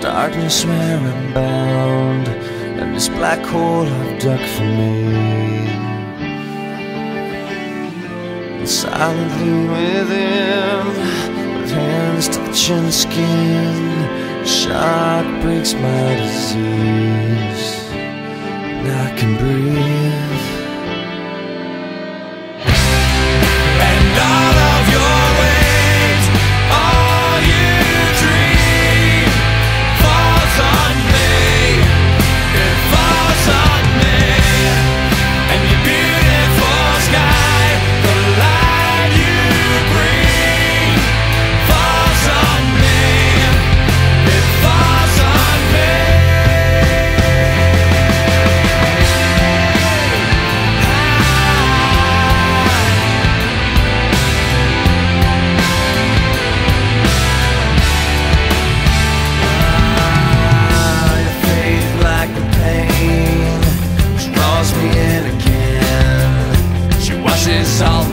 darkness where I'm bound, and this black hole I've dug for me. And silently within, with hands touching skin, shock breaks my disease, and I can breathe.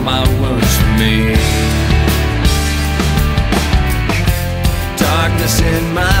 My wounds for me. Darkness in my